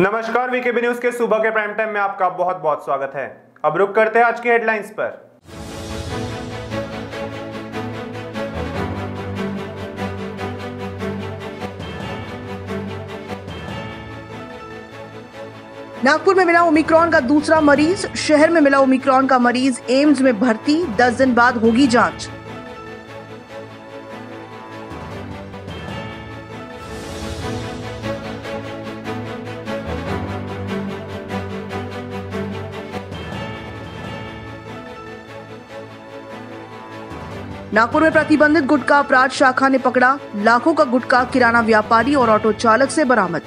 नमस्कार VKB news के सुबह के प्राइम टाइम में आपका बहुत बहुत स्वागत है। अब रुक करते हैं आज की हेडलाइंस पर। नागपुर में मिला ओमिक्रॉन का दूसरा मरीज़, शहर में मिला ओमिक्रॉन का मरीज़, एम्स में भर्ती, दस दिन बाद होगी जाँच। नागपुर में प्रतिबंधित गुटखा अपराध शाखा ने पकड़ा। लाखों का गुटखा किराना व्यापारी और ऑटो चालक से बरामद।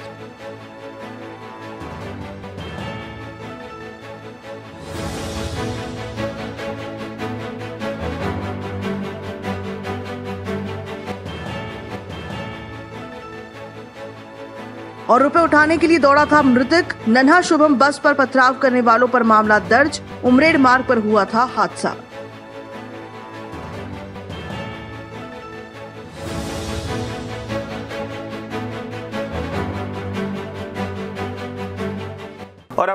और रुपए उठाने के लिए दौड़ा था मृतक। नन्हा शुभम बस पर पथराव करने वालों पर मामला दर्ज। उमरेड मार्ग पर हुआ था हादसा।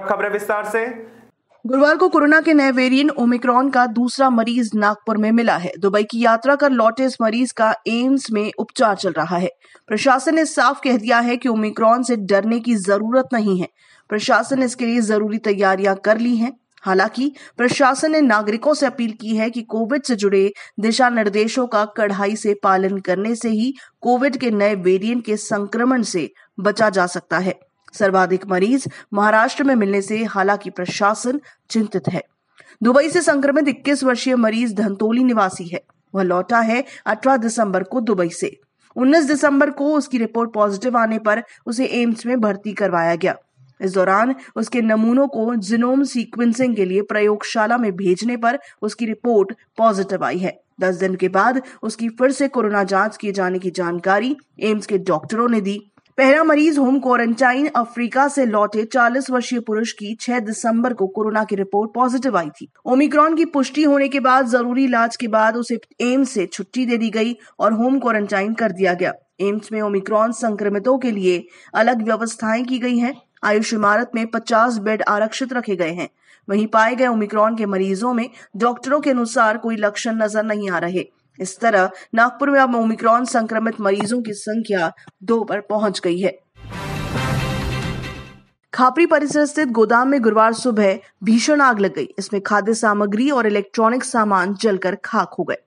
खबरें विस्तार से। गुरुवार को कोरोना के नए वेरिएंट ओमिक्रॉन का दूसरा मरीज़ नागपुर में मिला है। दुबई की यात्रा कर लौटे इस मरीज़ का एम्स में उपचार चल रहा है। प्रशासन ने साफ़ कह दिया है कि ओमिक्रॉन से डरने की ज़रूरत नहीं है। प्रशासन इसके लिए ज़रूरी तैयारियाँ कर ली हैं। हालाँकि, प्रशासन ने नागरिकों से अपील की है कि कोविड से जुड़े दिशा निर्देशों का कड़ाई से पालन करने से ही कोविड के नए वेरिएंट के संक्रमण से बचा जा सकता है। सर्वाधिक मरीज़ महाराष्ट्र में मिलने से हालाँकि प्रशासन चिंतित है। दुबई से संक्रमित 21 वर्षीय मरीज़ धंतोली निवासी है। वह लौटा है 18 दिसंबर को दुबई से। 19 दिसंबर को उसकी रिपोर्ट पॉजिटिव आने पर उसे एम्स में भर्ती करवाया गया। इस दौरान उसके नमूनों को जिनोम सीक्वेंसिंग के लिए प्रयोगशाला में भेजने पर उसकी रिपोर्ट पॉजिटिव आई है। दस दिन के बाद उसकी फिर से कोरोना जाँच किए जाने की जानकारी एम्स के डॉक्टरों ने दी। पहला मरीज़ होम क्वारंटाइन अफ्रीका से लौटे 40 वर्षीय पुरुष की 6 दिसंबर को कोरोना की रिपोर्ट पॉजिटिव आई थी। ओमिक्रॉन की पुष्टि होने के बाद ज़रूरी इलाज के बाद उसे एम्स से छुट्टी दे दी गई और होम क्वारंटाइन कर दिया गया। एम्स में ओमिक्रॉन संक्रमितों के लिए अलग व्यवस्थाएँ की गई हैं। आयुष इमारत में 50 बेड आरक्षित रखे गए हैं। वहीं पाए गए ओमिक्रॉन के मरीजों में डॉक्टरों के अनुसार कोई लक्षण नज़र नहीं आ रहे। इस तरह नागपुर में अब ओमिक्रॉन संक्रमित मरीजों की संख्या दो पर पहुँच गई है। खापरी परिसर स्थित गोदाम में गुरुवार सुबह भीषण आग लग गई। इसमें खाद्य सामग्री और इलेक्ट्रॉनिक सामान जलकर खाक हो गए।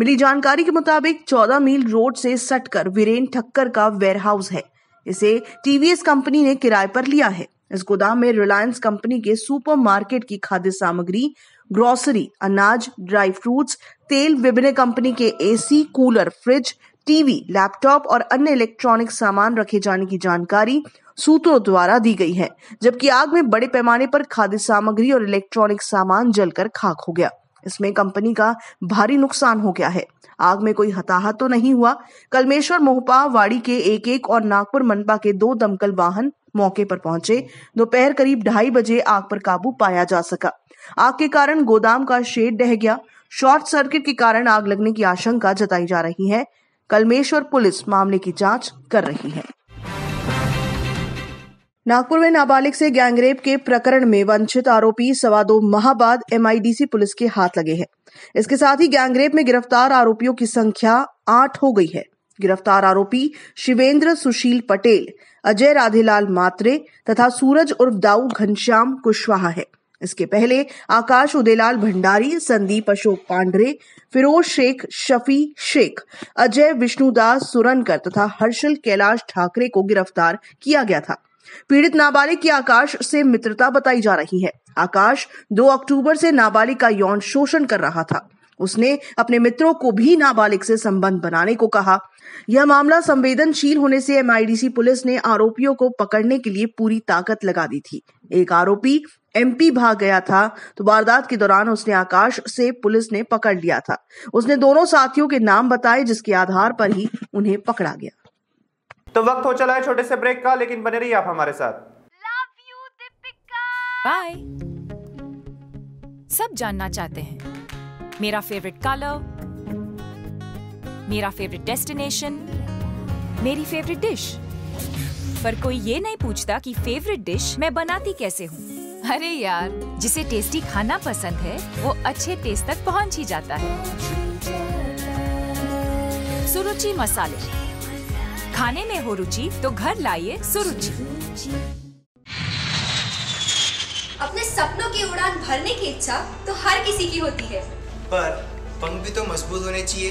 मिली जानकारी के मुताबिक 14 मील रोड से सटकर वीरेन ठक्कर का वेयरहाउस है। इसे टीवीएस कंपनी ने किराए पर लिया है। इस गोदाम में रिलायंस कंपनी के सुपर मार्केट की खाद्य सामग्री ग्रोसरी, अनाज, ड्राई फ्रूट्स, तेल विभिन्न कंपनी के AC, cooler, fridge, TV, laptop और अन्य इलेक्ट्रॉनिक सामान रखे जाने की जानकारी सूत्रों द्वारा दी गई है, जबकि आग में बड़े पैमाने पर खाद्य सामग्री और इलेक्ट्रॉनिक सामान जलकर खाक हो गया। इसमें कंपनी का भारी नुकसान हो गया है। आग में कोई हताहत तो नहीं हुआ। कलमेश्वर मोहपा वाड़ी के एक एक और नागपुर मनपा के दो दमकल वाहन मौके पर पहुँचे। दोपहर करीब ढाई बजे आग पर काबू पाया जा सका। आग के कारण गोदाम का शेड ढह गया। शॉर्ट सर्किट के कारण आग लगने की आशंका जताई जा रही है। कलमेश्वर पुलिस मामले की जाँच कर रही है। नागपुर में नाबालिग से गैंगरेप के प्रकरण में वंचित आरोपी सवा दो माह बाद एमआईडीसी पुलिस के हाथ लगे हैं। इसके साथ ही गैंगरेप में गिरफ़्तार आरोपियों की संख्या आठ हो गई है। गिरफ़्तार आरोपी शिवेंद्र सुशील पटेल, अजय राधेलाल मात्रे तथा सूरज उर्फ़ दाऊ घनश्याम कुशवाहा है। इसके पहले आकाश उदेलाल भंडारी, संदीप अशोक पांडरे, फिरोज शेख, शफी शेख, अजय विष्णुदास सुरनकर तथा हर्षल कैलाश ठाकरे को गिरफ़्तार किया गया था। पीड़ित नाबालिग की आकाश से मित्रता बताई जा रही है। आकाश 2 अक्टूबर से नाबालिग का यौन शोषण कर रहा था। उसने अपने मित्रों को भी नाबालिग से संबंध बनाने को कहा। यह मामला संवेदनशील होने से एमआईडीसी पुलिस ने आरोपियों को पकड़ने के लिए पूरी ताकत लगा दी थी। एक आरोपी एमपी भाग गया था तो वारदात के दौरान उसने आकाश से पुलिस ने पकड़ लिया था। उसने दोनों साथियों के नाम बताए, जिसके आधार पर ही उन्हें पकड़ा गया। तो वक्त हो चला है छोटे से ब्रेक का लेकिन बने रहिए आप हमारे साथ। बाय सब जानना चाहते हैं। मेरा फेवरेट कलर मेरा फेवरेट डेस्टिनेशन मेरी फेवरेट डिश पर कोई ये नहीं पूछता कि फेवरेट डिश मैं बनाती कैसे हूँ। अरे यार। जिसे टेस्टी खाना पसंद है वो अच्छे टेस्ट तक पहुँच ही जाता है। सुरुचि मसाले। खाने में हो रुचि तो घर लाइए सुरुचि। अपने सपनों की उड़ान भरने की इच्छा तो हर किसी की होती है। पर पंख भी तो मज़बूत होने चाहिए।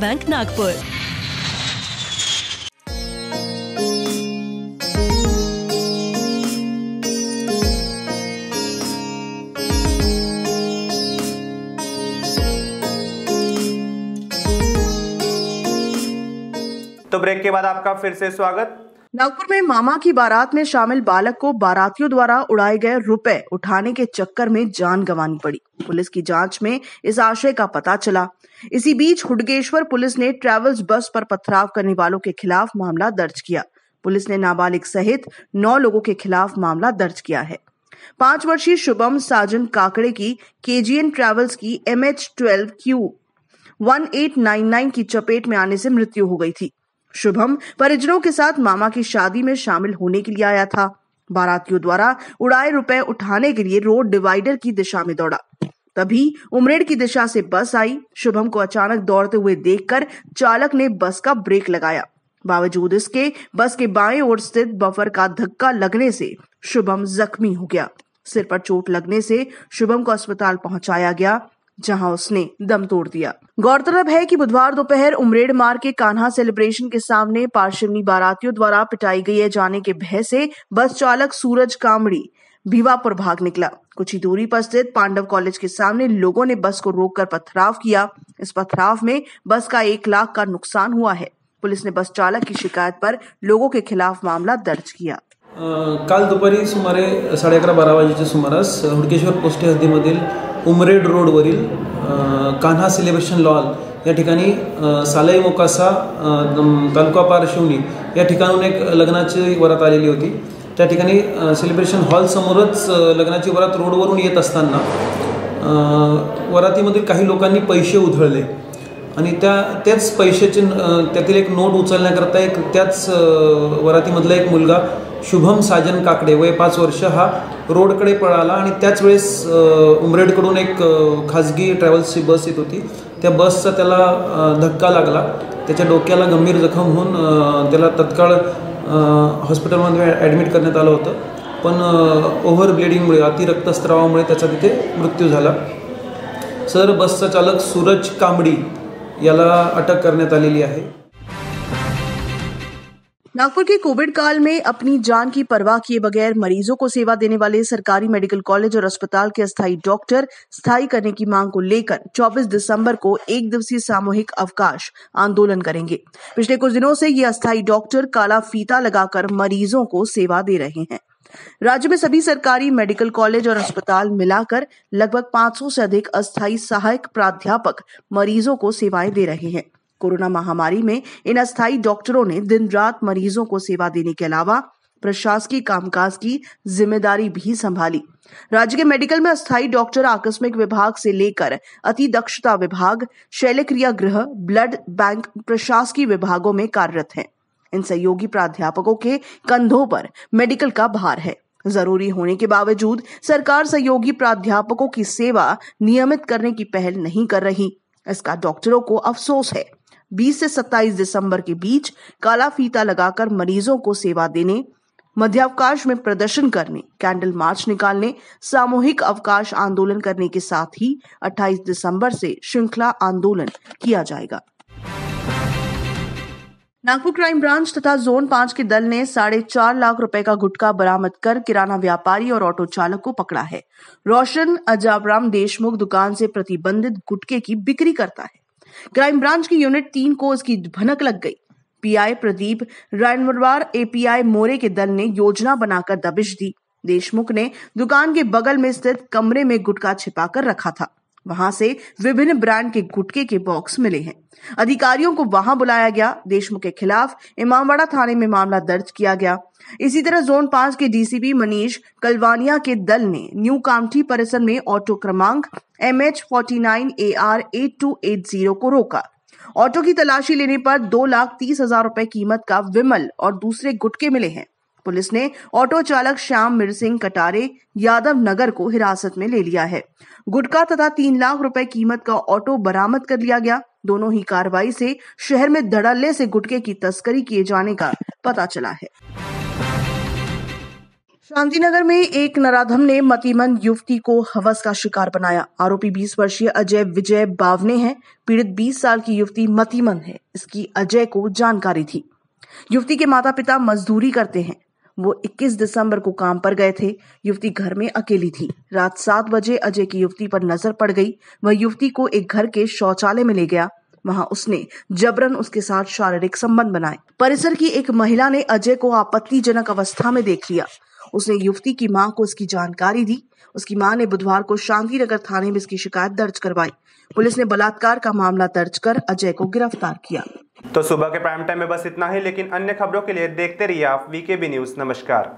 bank Nagpur तो ब्रेक के बाद आपका फिर से स्वागत। नागपुर में मामा की बारात में शामिल बालक को बारातियों द्वारा उड़ाए गए रुपए उठाने के चक्कर में जान गंवानी पड़ी। पुलिस की जाँच में इस आशय का पता चला। इसी बीच हुडगेश्वर पुलिस ने ट्रेवल्स बस पर पथराव करने वालों के खिलाफ मामला दर्ज किया। पुलिस ने नाबालिग सहित नौ लोगों के खिलाफ मामला दर्ज किया है। पाँच वर्षीय शुभम साजन काकड़े की केजीएन ट्रेवल्स की एम एच ट्वेल्व क्यू 1899 की चपेट में आने से मृत्यु हो गई थी। शुभम परिजनों के साथ मामा की शादी में शामिल होने के लिए आया था। बारातियों द्वारा उड़ाए रुपए उठाने के लिए रोड डिवाइडर की दिशा में दौड़ा। तभी उमरेड की दिशा से बस आई। शुभम को अचानक दौड़ते हुए देखकर चालक ने बस का ब्रेक लगाया। बावजूद इसके, बस के बाएँ ओर स्थित बफर का धक्का लगने से शुभम जख्मी हो गया। सिर पर चोट लगने से शुभम को अस्पताल पहुँचाया गया, जहाँ उसने दम तोड़ दिया। गौरतलब है कि बुधवार दोपहर उमरेड मार्ग के कान्हा सेलिब्रेशन के सामने पार्शिवनी बारातियों द्वारा पिटाई गई जाने के भय से बस चालक सूरज कामड़ी भिवापुर भाग निकला। कुछ ही दूरी पर स्थित पांडव कॉलेज के सामने लोगों ने बस को रोककर पथराव किया। इस पथराव में बस का एक लाख का नुकसान हुआ है। पुलिस ने बस चालक की शिकायत पर लोगों के खिलाफ मामला दर्ज किया। काल दुपारी सुमारे साडे अकरा बारा वाजेच्या सुमारास हुडकेश्वर पोस्टे हद्दीमधील उमरेड रोडवरील कान्हा सेलिब्रेशन लॉल या ठिकाणी सालाई मोकासा तालुका पारशिवनी या ठिकाणून एक लग्नाची वरात आलेली होती. त्या ठिकाणी सेलिब्रेशन हॉलसमोरच लग्नाची वरात रोडवरून येत असताना वरातीमधील काही लोकांनी पैसे उधळले. आणि त्या त्याच पैशाचे त्यातील एक नोट उचलण्याकरता एक त्याच वरातीमधला एक मुलगा शुभम साजन काकडे वय पाच वर्ष हा रोडकडे पळाला आणि त्याच वेळेस उमरेडकडून एक खाजगी ट्रॅव्हल्सची बस येत होती. त्या बसचा त्याला धक्का लागला. त्याच्या डोक्याला गंभीर जखम होऊन त्याला तत्काळ हॉस्पिटलमध्ये ॲडमिट करण्यात आलं होतं. पण ओव्हर ब्लिडिंगमुळे अतिरक्तस्रावामुळे त्याचा तिथे मृत्यू झाला. सर बसचा चालक सूरज कांबडी याला अटक करण्यात आलेली आहे. नागपुर के कोविड काल में अपनी जान की परवाह किए बगैर मरीजों को सेवा देने वाले सरकारी मेडिकल कॉलेज और अस्पताल के अस्थायी डॉक्टर स्थायी करने की मांग को लेकर 24 दिसंबर को एक दिवसीय सामूहिक अवकाश आंदोलन करेंगे। पिछले कुछ दिनों से ये अस्थायी डॉक्टर काला फीता लगाकर मरीजों को सेवा दे रहे हैं। राज्य में सभी सरकारी मेडिकल कॉलेज और अस्पताल मिलाकर लगभग 500 से अधिक अस्थायी सहायक प्राध्यापक मरीजों को सेवाएँ दे रहे हैं। कोरोना महामारी में इन अस्थायी डॉक्टरों ने दिन रात मरीजों को सेवा देने के अलावा प्रशासकीय कामकाज की ज़िम्मेदारी भी संभाली। राज्य के मेडिकल में अस्थायी डॉक्टर आकस्मिक विभाग से लेकर अति दक्षता विभाग शैलक्रिया गृह, ब्लड बैंक प्रशासकीय विभागों में कार्यरत हैं। इन सहयोगी प्राध्यापकों के कंधों पर मेडिकल का भार है। ज़रूरी होने के बावजूद सरकार सहयोगी प्राध्यापकों की सेवा नियमित करने की पहल नहीं कर रही। इसका डॉक्टरों को अफसोस है। 20 से 27 दिसंबर के बीच काला फीता लगाकर मरीजों को सेवा देने, मध्यावकाश में प्रदर्शन करने, कैंडल मार्च निकालने, सामूहिक अवकाश आंदोलन करने के साथ ही 28 दिसंबर से श्रृंखला आंदोलन किया जाएगा। नागपुर क्राइम ब्रांच तथा जोन पाँच के दल ने साढ़े चार लाख रुपए का गुटखा बरामद कर किराना व्यापारी और ऑटो चालक को पकड़ा है। रोशन अजाबराम देशमुख दुकान से प्रतिबंधित गुटके की बिक्री करता है। क्राइम ब्रांच की यूनिट तीन को इसकी भनक लग गई। पीआई प्रदीप रायनवरवार एपीआई मोरे के दल ने योजना बनाकर दबिश दी। देशमुख ने दुकान के बगल में स्थित कमरे में गुटखा छिपाकर रखा था। वहाँ से विभिन्न ब्रांड के गुटके के बॉक्स मिले हैं। अधिकारियों को वहाँ बुलाया गया। देशमुख के खिलाफ इमामवाड़ा थाने में मामला दर्ज किया गया। इसी तरह जोन पाँच के डीसीपी मनीष कलवानिया के दल ने न्यू कामठी परिसर में ऑटो क्रमांक M H forty nine A R eight two eight zero को रोका। ऑटो की तलाशी लेने पर दो लाख तीस हज़ार रुपए कीमत का विमल और दूसरे गुटके मिले हैं। पुलिस ने ऑटो चालक श्याम मिरसिंह कटारे यादव नगर को हिरासत में ले लिया है। गुटका तथा तीन लाख रुपए कीमत का ऑटो बरामद कर लिया गया। दोनों ही कार्रवाई से शहर में धड़ल्ले से गुटके की तस्करी किए जाने का पता चला है। शांतिनगर में एक नराधम ने मतिमंद युवती को हवस का शिकार बनाया। आरोपी 20 वर्षीय अजय विजय बावने हैं। पीड़ित 20 साल की युवती मतिमंद है। इसकी अजय को जानकारी थी। युवती के माता पिता मजदूरी करते हैं। वो 21 दिसंबर को काम पर गए थे। युवती घर में अकेली थी। रात सात बजे अजय की युवती पर नज़र पड़ गई। वह युवती को एक घर के शौचालय में ले गया। वहाँ उसने जबरन उसके साथ शारीरिक संबंध बनाए। परिसर की एक महिला ने अजय को आपत्तिजनक अवस्था में देख लिया। उसने युवती की माँ को इसकी जानकारी दी। उसकी माँ ने बुधवार को शांति नगर थाने में इसकी शिकायत दर्ज करवाई। पुलिस ने बलात्कार का मामला दर्ज कर अजय को गिरफ़्तार किया। तो सुबह के प्राइम टाइम में बस इतना ही, लेकिन अन्य खबरों के लिए देखते रहिए आप वीके बी न्यूज़ नमस्कार।